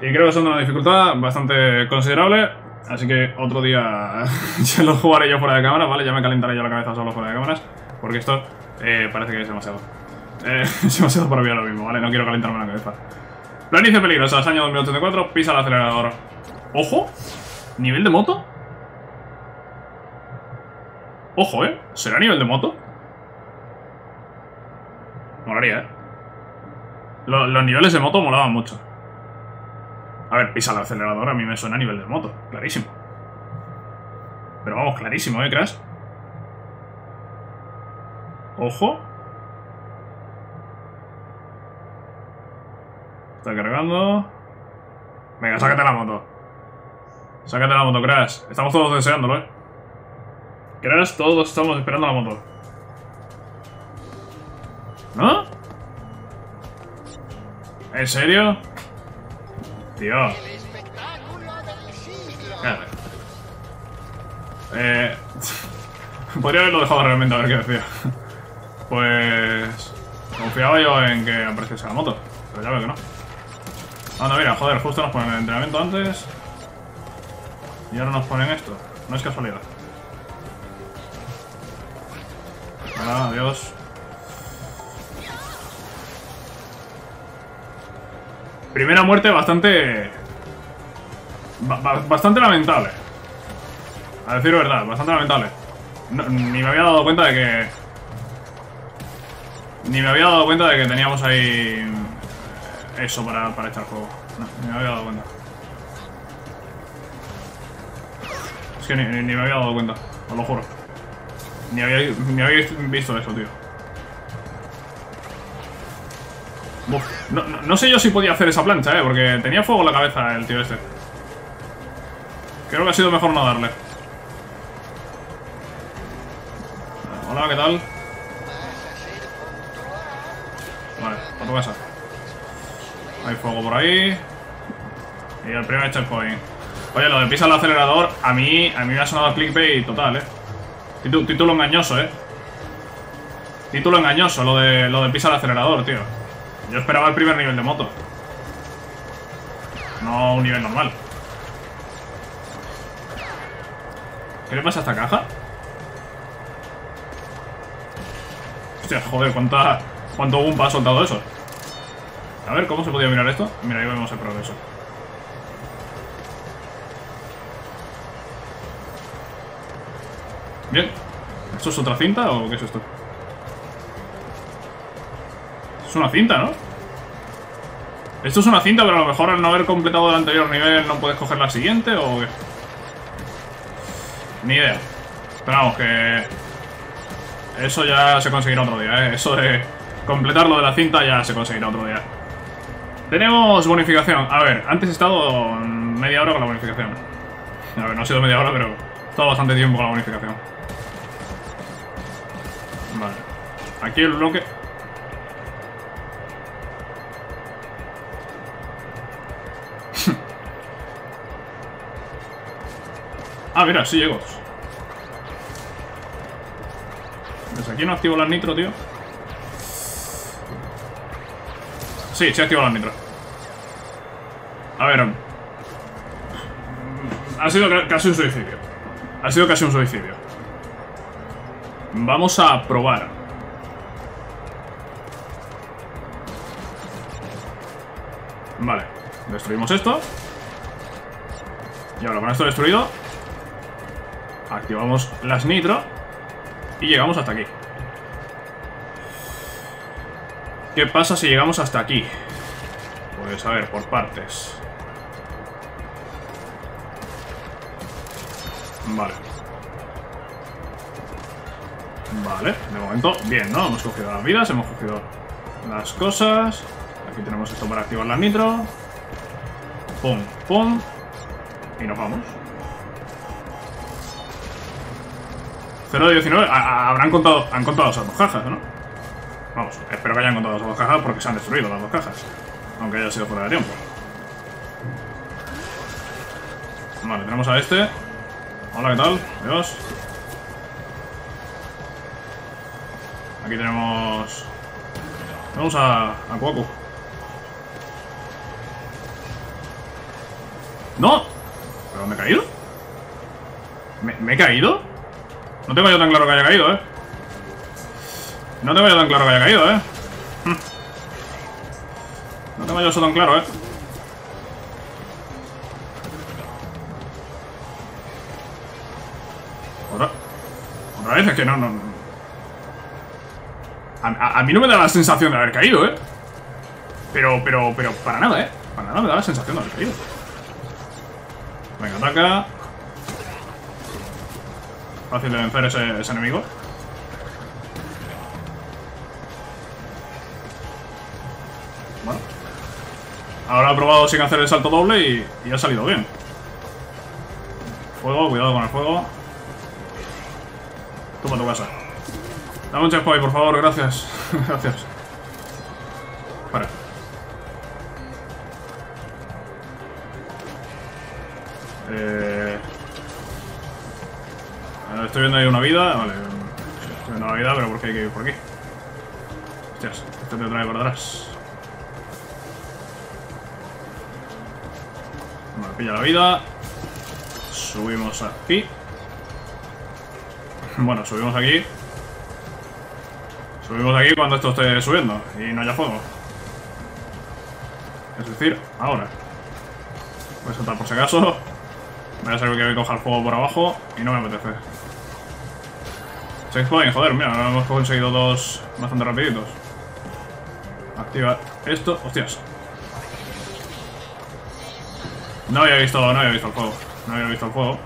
Y creo que son de una dificultad bastante considerable. Así que otro día se los jugaré yo fuera de cámara, ¿vale? Ya me calentaré yo la cabeza solo fuera de cámaras. Porque esto eh, parece que es demasiado. Eh, es demasiado para mí ahora mismo, ¿vale? No quiero calentarme la cabeza. Planicie peligrosas, año 2084, pisa el acelerador. ¡Ojo! ¿Nivel de moto? Ojo, ¿eh? ¿Será nivel de moto? Molaría, ¿eh? Lo- los niveles de moto molaban mucho. A ver, pisa el acelerador, a mí me suena a nivel de moto, clarísimo. Pero vamos, clarísimo, ¿eh, Crash? Ojo. Está cargando. Venga, sácate la moto. Sácate la moto, Crash. Estamos todos deseándolo, ¿eh? Crash, todos estamos esperando la moto. ¿No? ¿En serio? Tío. Claro. Eh... Podría haberlo dejado realmente a ver qué decía. Pues... Confiaba yo en que apareciese la moto. Pero ya veo que no. Anda, mira, joder, justo nos ponen el entrenamiento antes. Y ahora nos ponen esto. No es casualidad. Hola, adiós. Primera muerte bastante... ba- ba- bastante lamentable. A decir verdad, bastante lamentable. Ni me había dado cuenta de que... Ni me había dado cuenta de que teníamos ahí... Eso para, para echar fuego. No, ni me había dado cuenta. Es que ni, me había dado cuenta, os lo juro. Ni había, ni había visto eso, tío. Buf, no, sé yo si podía hacer esa plancha, eh, porque tenía fuego en la cabeza el tío este. Creo que ha sido mejor no darle. Hola, ¿qué tal? Vale, a tu casa. Hay fuego por ahí. Y el primer checkpoint. Oye, lo de pisa el acelerador, a mí, a mí me ha sonado clickbait total, eh. Título engañoso, eh. Título engañoso, lo de, lo de pisa el acelerador, tío. Yo esperaba el primer nivel de moto. No un nivel normal. ¿Qué le pasa a esta caja? Hostia, joder, cuánta, cuánto bumpa ha soltado eso. A ver, ¿cómo se podía mirar esto? Mira, ahí vemos el progreso. Bien. ¿Esto es otra cinta o qué es esto? Es una cinta, ¿no? Esto es una cinta, pero a lo mejor al no haber completado el anterior nivel no puedes coger la siguiente o qué. Ni idea. Pero vamos, que... Eso ya se conseguirá otro día, ¿eh? Eso de completar lo de la cinta ya se conseguirá otro día. Tenemos bonificación. A ver, antes he estado media hora con la bonificación. A ver, no ha sido media hora, pero he estado bastante tiempo con la bonificación. Vale. Aquí el bloque... ah, mira, sí llego. Desde aquí no activo las nitro, tío. Sí, sí activo las nitro. A ver. Ha sido ca- casi un suicidio. Ha sido casi un suicidio. Vamos a probar. Vale. Destruimos esto. Y ahora con esto destruido, activamos las nitro y llegamos hasta aquí. ¿Qué pasa si llegamos hasta aquí? Pues a ver, por partes. Vale. Vale, de momento, bien, ¿no? Hemos cogido las vidas, hemos cogido las cosas. Aquí tenemos esto para activar la nitro. Pum, pum. Y nos vamos. 0 de 19. a- a- Habrán contado, han contado esas dos cajas, ¿no? Vamos, espero que hayan contado esas dos cajas porque se han destruido las dos cajas. Aunque haya sido fuera de tiempo. Vale, tenemos a este. Hola, ¿qué tal? Adiós. Aquí tenemos... Vamos a, a Cuoco. ¡No! ¿Pero dónde he caído? ¿Me, ¿Me he caído? No tengo yo tan claro que haya caído, ¿eh? No tengo yo tan claro que haya caído, ¿eh? Hm. No tengo yo eso tan claro, ¿eh? Otra, otra vez es que no, no, a- a mí no me da la sensación de haber caído, ¿eh? Pero, pero, pero, para nada, ¿eh? Para nada me da la sensación de haber caído. Venga, ataca. Fácil de vencer ese, ese enemigo. Bueno. Ahora he probado sin hacer el salto doble y, ha salido bien. Fuego, cuidado con el fuego. Toma tu casa. Dame un checkpoint, por favor, gracias. gracias. Para. Eh... Estoy viendo ahí una vida. Vale. Estoy viendo la vida, pero ¿por qué hay que ir por aquí? Hostias, este te trae por atrás. Vale, pilla la vida. Subimos aquí. Bueno, subimos aquí. Subimos aquí cuando esto esté subiendo y no haya fuego. Es decir, ahora. Voy a saltar por si acaso. Voy a ser que voy a coger fuego por abajo y no me apetece. Checkpoint, joder, mira, ahora hemos conseguido dos bastante rapiditos. Activa esto. Hostias. No había visto, no había visto el fuego. No había visto el fuego.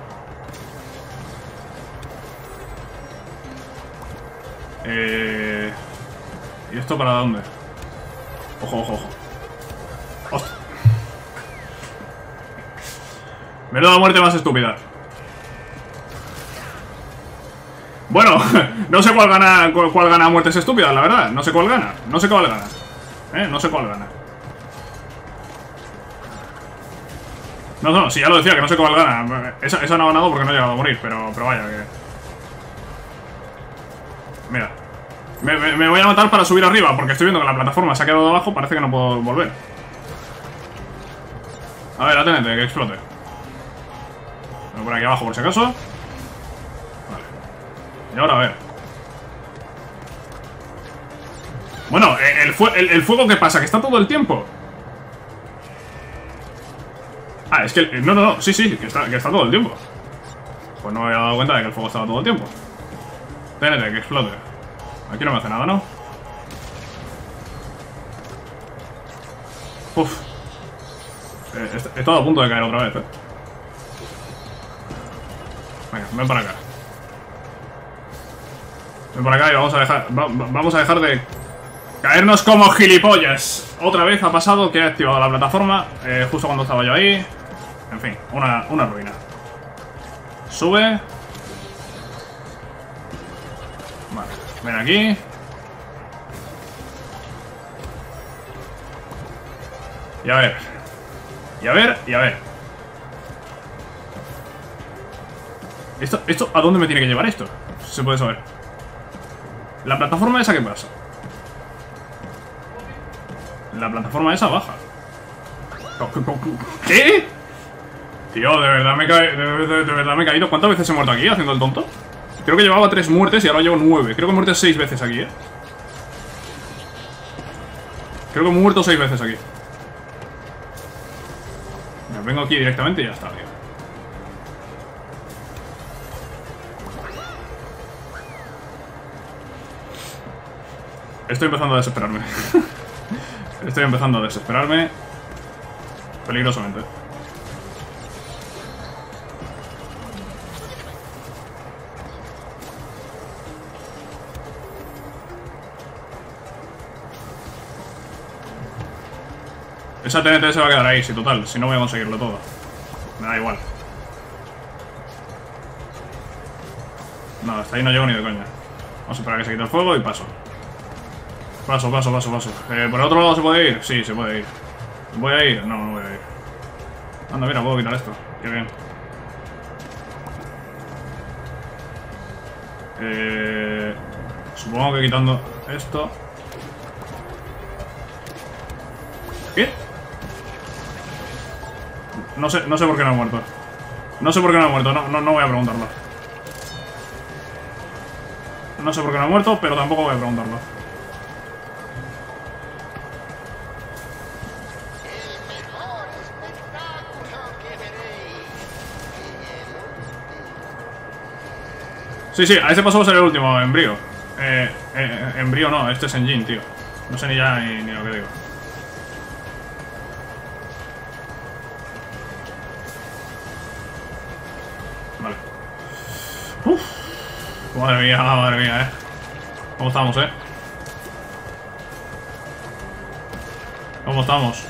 Eh... ¿Y esto para dónde? Ojo, ojo, ojo. Hostia. Menuda muerte más estúpida. Bueno, no sé cuál gana cuál, gana muertes estúpidas, la verdad. No sé cuál gana. No sé cuál gana. ¿Eh? No sé cuál gana. No, no, si ya lo decía, que no sé cuál gana. Esa, esa no ha ganado porque no ha llegado a morir, pero, pero vaya que... Mira. Me, voy a matar para subir arriba, porque estoy viendo que la plataforma se ha quedado abajo, parece que no puedo volver. A ver, atente, que explote. Por aquí abajo por si acaso. Y ahora a ver. Bueno, eh, el, fue- el- el fuego, ¿qué pasa? ¿Que está todo el tiempo? Ah, es que... No, no, no, sí, sí, que está, que está todo el tiempo. Pues no me había dado cuenta de que el fuego estaba todo el tiempo. TNT, que explote. Aquí no me hace nada, ¿no? Uf. Eh, est- he estado a punto de caer otra vez, eh. Venga, ven para acá. Ven para acá y vamos a dejar... va- va- vamos a dejar de caernos como gilipollas. Otra vez ha pasado que he activado la plataforma eh, justo cuando estaba yo ahí. En fin, una, una ruina. Sube. Vale, ven aquí. Y a ver. Y a ver, y a ver. ¿Esto, esto a dónde me tiene que llevar esto? Se puede saber. La plataforma esa, ¿qué pasa? La plataforma esa baja. ¿Qué? Tío, de verdad me, he de- de verdad me he caído. ¿Cuántas veces he muerto aquí haciendo el tonto? Creo que llevaba tres muertes y ahora llevo nueve. Creo que he muerto seis veces aquí, ¿eh? Creo que he muerto seis veces aquí. Me vengo aquí directamente y ya está, tío. Estoy empezando a desesperarme. Estoy empezando a desesperarme. Peligrosamente. Esa TNT se va a quedar ahí, si total, si no voy a conseguirlo todo. Me da igual. No, hasta ahí no llego ni de coña. Vamos a esperar a que se quite el fuego y paso. Paso, paso, paso, paso. Eh, ¿Por el otro lado se puede ir? Sí, se puede ir. ¿Voy a ir? No, no voy a ir. Anda, mira, puedo quitar esto. Qué bien. Eh, supongo que quitando esto... ¿Qué? No sé, no sé por qué no ha muerto. No sé por qué no ha muerto, no, no, no voy a preguntarlo. No sé por qué no ha muerto, pero tampoco voy a preguntarlo. Sí, sí, a ese paso va a ser el último, Embrío. Eh, eh, Embrío no, este es Engine, tío. No sé ni ya ni, lo que digo. Vale. Uf. Madre mía, madre mía, eh. ¿Cómo estamos, eh? ¿Cómo estamos?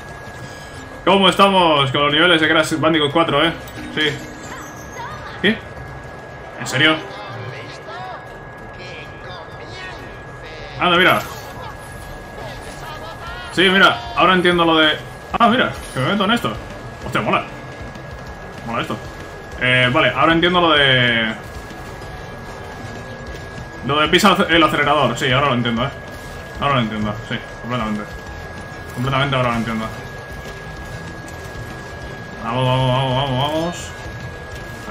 ¿Cómo estamos con los niveles de Crash Bandicoot 4, eh? Sí. ¿Qué? ¿En serio? Anda, mira. Sí, mira, ahora entiendo lo de... Ah, mira, que me meto en esto. Hostia, mola. Mola esto. Eh, vale, ahora entiendo lo de... Lo de pisa el acelerador, sí, ahora lo entiendo, eh. Ahora lo entiendo, sí, completamente. Completamente ahora lo entiendo. Vamos, vamos, vamos, vamos, vamos.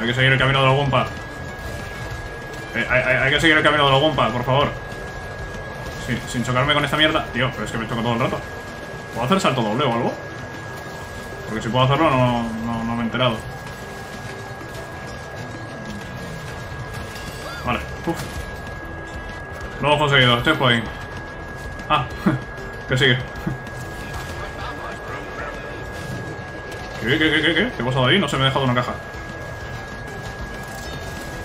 Hay que seguir el camino de los Wumpa. Eh, hay, que seguir el camino de los Wumpa, por favor. Sin, chocarme con esta mierda. Tío, pero es que me choco todo el rato. ¿Puedo hacer salto doble o algo? Porque si puedo hacerlo no, no, no me he enterado. Vale. Uf. Lo hemos conseguido. Checkpoint. Ah, que sigue. ¿Qué, qué, qué, qué, qué? ¿Qué ha pasado ahí? No se me ha dejado una caja.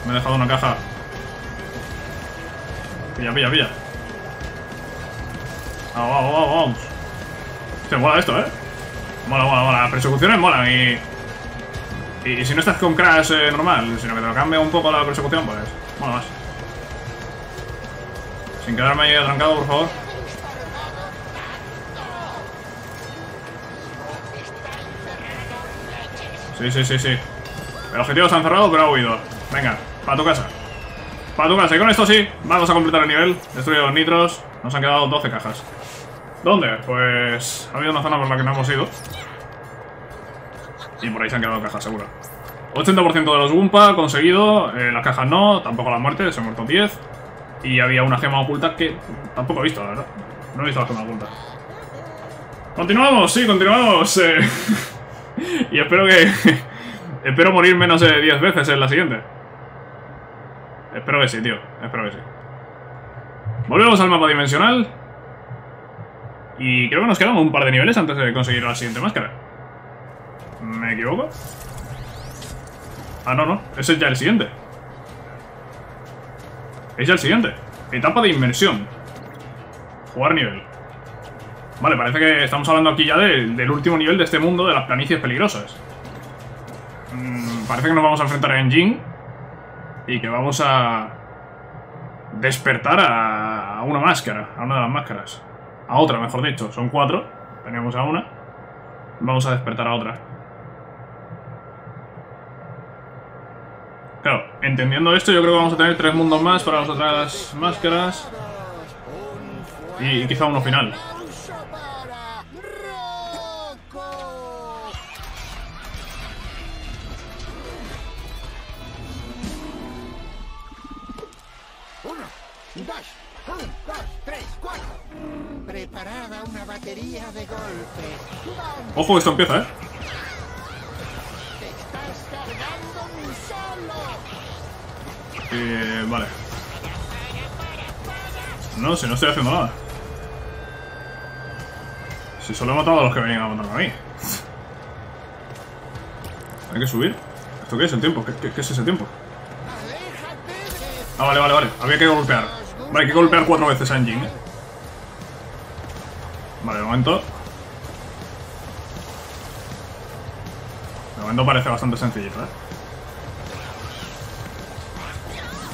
Me he dejado una caja. Pilla, pilla, pilla. Vamos, vamos, vamos, vamos. Hostia, mola esto, ¿eh? Mola, mola, mola. Las persecuciones molan y... Y, y si no estás con Crash eh, normal, sino que te lo cambia un poco la persecución, pues mola más. Sin quedarme ahí atrancado, por favor. Sí, sí, sí, sí. El objetivo está encerrado, pero ha huido. Venga, para tu casa. Para tu casa. Y con esto sí, vamos a completar el nivel. Destruido los nitros. Nos han quedado 12 cajas. ¿Dónde? Pues ha habido una zona por la que no hemos ido. Y por ahí se han quedado cajas, seguro. 80% de los Wumpa conseguido. eh, las cajas no, tampoco las muertes, se han muerto 10. Y había una gema oculta que tampoco he visto, la verdad. No he visto la gema oculta. Continuamos, sí, continuamos. eh. y espero que... espero morir menos de 10 veces en la siguiente. Espero que sí, tío. Espero que sí. Volvemos al mapa dimensional. Y creo que nos quedan un par de niveles antes de conseguir la siguiente máscara. ¿Me equivoco? Ah, no, no. Ese es ya el siguiente. Es ya el siguiente. Etapa de inmersión. Jugar nivel. Vale, parece que estamos hablando aquí ya del, último nivel de este mundo de las planicies peligrosas. Mm, parece que nos vamos a enfrentar a Engine. Y que vamos a... Despertar a una máscara. A una de las máscaras. A otra, mejor dicho. Son cuatro. Tenemos a una. Vamos a despertar a otra. Claro, entendiendo esto, yo creo que vamos a tener tres mundos más para las otras máscaras. Y, y quizá uno final. Preparada una batería de golpes. Vamos, Ojo, esto empieza, ¿eh? te estás cargando mi solo. Eh, vale. No, si no estoy haciendo nada. Si solo he matado a los que venían a matarme a mí. Hay que subir. ¿Esto qué es el tiempo? ¿Qué, qué- qué es ese tiempo? Ah, vale, vale, vale. Había que golpear. Vale, hay que golpear cuatro veces a Engine. Vale, de momento... De momento parece bastante sencillito, ¿eh?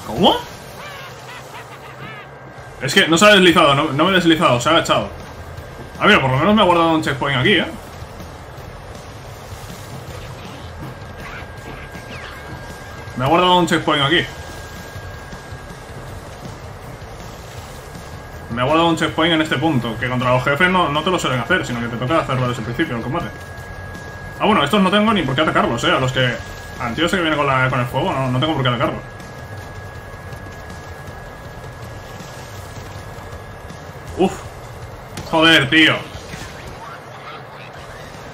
¿Cómo? Es que no se ha deslizado, no, no me he deslizado, se ha agachado. Ah, mira, por lo menos me ha guardado un checkpoint aquí, ¿eh? Me ha guardado un checkpoint aquí. Me ha guardado un checkpoint en este punto, que contra los jefes no, no te lo suelen hacer, sino que te toca hacerlo desde el principio del combate. Ah, bueno, estos no tengo ni por qué atacarlos, eh. A los que... Al tío ese que viene con, la, con el fuego, no, no tengo por qué atacarlo. Uf. Joder, tío.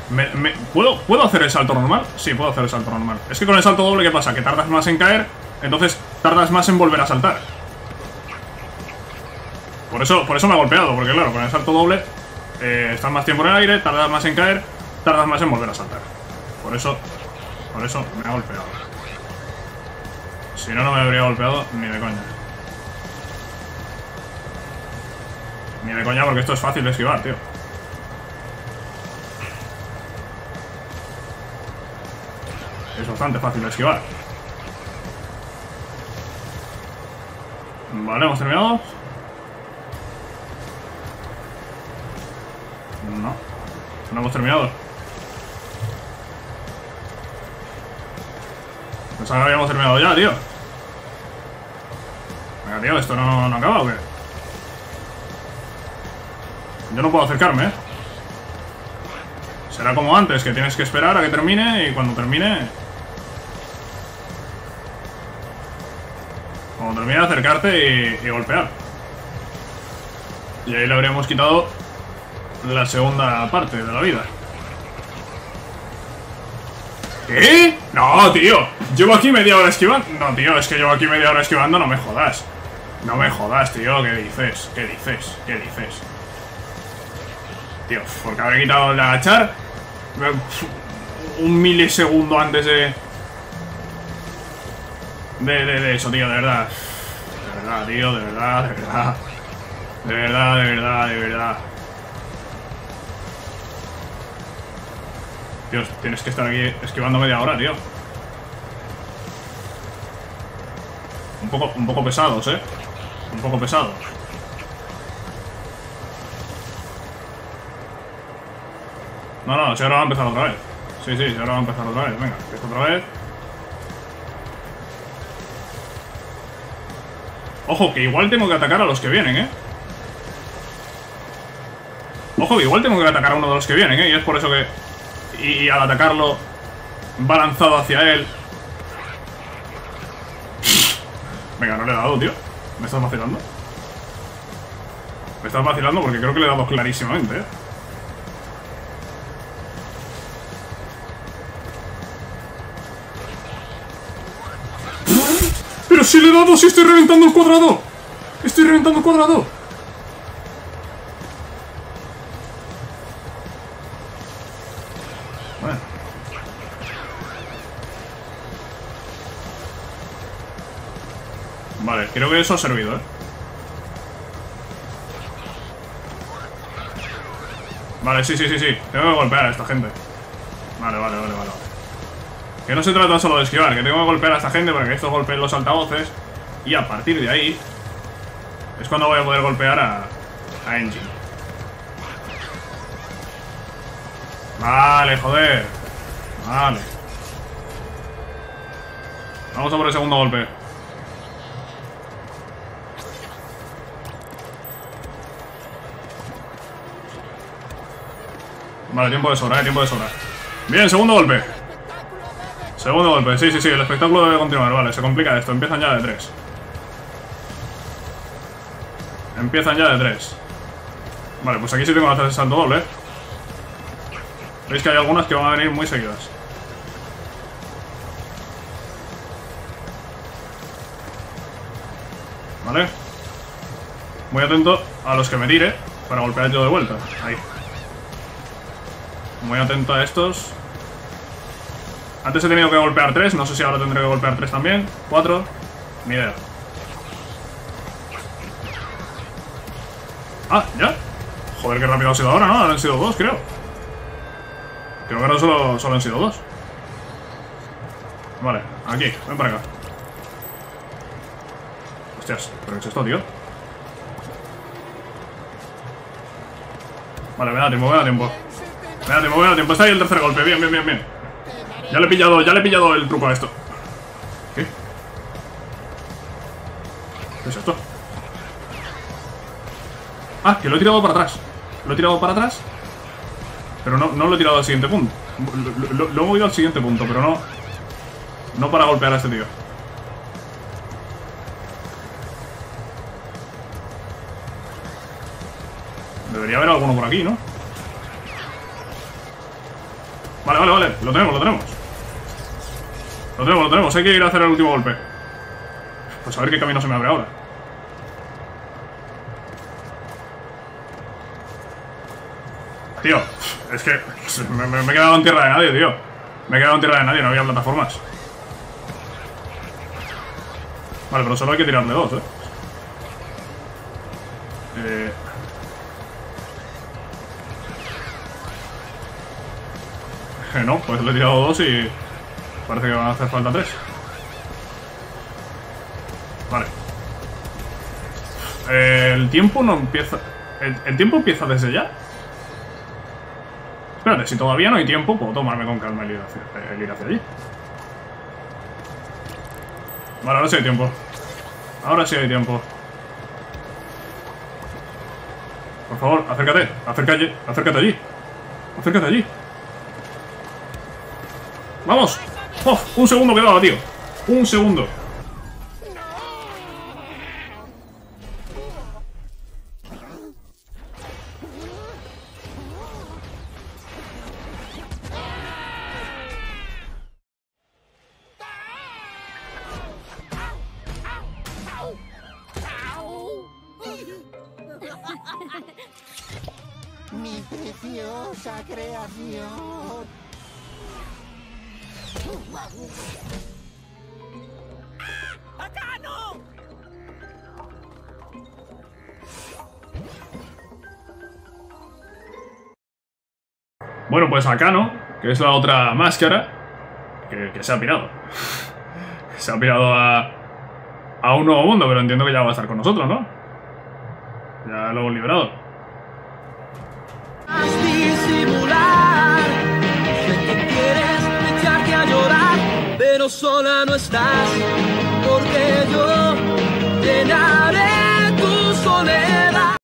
Me- me- ¿puedo, ¿Puedo hacer el salto normal? Sí, puedo hacer el salto normal. Es que con el salto doble, ¿qué pasa? Que tardas más en caer, entonces tardas más en volver a saltar. Por eso, por eso me ha golpeado, porque claro, con el salto doble eh, estás más tiempo en el aire, tardas más en caer, tardas más en volver a saltar. Por eso, por eso me ha golpeado. Si no, no me habría golpeado ni de coña. Ni de coña porque esto es fácil de esquivar, tío. Es bastante fácil de esquivar. Vale, hemos terminado. No. No hemos terminado. Pensaba que habíamos terminado ya, tío. Venga, tío, ¿esto no, no acaba o qué? Yo no puedo acercarme, ¿eh? Será como antes, que tienes que esperar a que termine y cuando termine... Cuando termine acercarte y, y golpear. Y ahí le habríamos quitado la segunda parte de la vida. ¿Qué? No, tío. Llevo aquí media hora esquivando. No, tío, es que llevo aquí media hora esquivando, no me jodas. No me jodas, tío. ¿Qué dices? ¿Qué dices? ¿Qué dices? Tío, porque habré quitado el agachar. Un milisegundo antes de... De, de, de eso, tío, de verdad. De verdad, tío, de verdad, de verdad. De verdad, de verdad, de verdad. Tío, tienes que estar aquí esquivando media hora, tío. Un poco, un poco pesados, eh. Un poco pesados. No, no, si ahora va a empezar otra vez. Sí, sí, si ahora va a empezar otra vez. Venga, empieza otra vez. Ojo, que igual tengo que atacar a los que vienen, ¿eh? Ojo, que igual tengo que atacar a uno de los que vienen, ¿eh? Y es por eso que... Y, al atacarlo va lanzado hacia él. Venga, no le he dado, tío. ¿Me estás vacilando? Me estás vacilando porque creo que le he dado clarísimamente, ¿eh? ¡Pero si le he dado! ¡Si estoy reventando el cuadrado! ¡Estoy reventando el cuadrado! Creo que eso ha servido, ¿eh? Vale, sí, sí, sí, sí. Tengo que golpear a esta gente. Vale, vale, vale, vale. Que no se trata solo de esquivar, que tengo que golpear a esta gente para que estos golpeen los altavoces. Y a partir de ahí es cuando voy a poder golpear a, a Engine. Vale, joder. Vale. Vamos a por el segundo golpe. Vale, tiempo de sobra, eh, tiempo de sobra. Bien, segundo golpe. Segundo golpe, sí, sí, sí, el espectáculo debe continuar, vale, se complica esto, empiezan ya de tres. Empiezan ya de tres. Vale, pues aquí sí tengo que hacer el salto doble. Veis que hay algunas que van a venir muy seguidas. Vale. Muy atento a los que me tire para golpear yo de vuelta. Ahí. Muy atento a estos. Antes he tenido que golpear tres, no sé si ahora tendré que golpear tres también. Cuatro. Ni idea. Ah, ¿ya? Joder, qué rápido ha sido ahora, ¿no? Han sido dos, creo. Creo que ahora solo, solo han sido dos. Vale, aquí, ven para acá. Hostias, ¿pero qué es esto, tío? Vale, me da tiempo, me da tiempo. Me da tiempo, me da tiempo. Está ahí el tercer golpe. Bien, bien, bien, bien. Ya le he pillado, ya le he pillado el truco a esto. ¿Qué? ¿Qué es esto? Ah, que lo he tirado para atrás. Lo he tirado para atrás. Pero no, no lo he tirado al siguiente punto. Lo, lo- he movido al siguiente punto, pero no... No para golpear a este tío. Debería haber alguno por aquí, ¿no? Vale, vale, vale. Lo tenemos, lo tenemos. Lo tenemos, lo tenemos. Hay que ir a hacer el último golpe. Pues a ver qué camino se me abre ahora. Tío, es que me, me- me he quedado en tierra de nadie, tío. Me he quedado en tierra de nadie, no había plataformas. Vale, pero solo hay que tirarle dos, ¿eh? Eh... eh, No, pues le he tirado dos y... Parece que van a hacer falta tres. Vale. El tiempo no empieza... ¿El, el tiempo empieza desde ya? Espérate, si todavía no hay tiempo, puedo tomarme con calma el ir hacia, el ir hacia allí. Vale, ahora sí hay tiempo. Ahora sí hay tiempo. Por favor, acércate. Acércate, acércate allí. Acércate allí. Un segundo quedaba, tío. Un segundo. Mi preciosa creación. Bueno, pues Akano, que es la otra máscara, que, que se ha pirado. se ha pirado a, a un nuevo mundo, pero entiendo que ya va a estar con nosotros, ¿no? Ya lo hemos liberado. Sola no estás, porque yo tu soledad.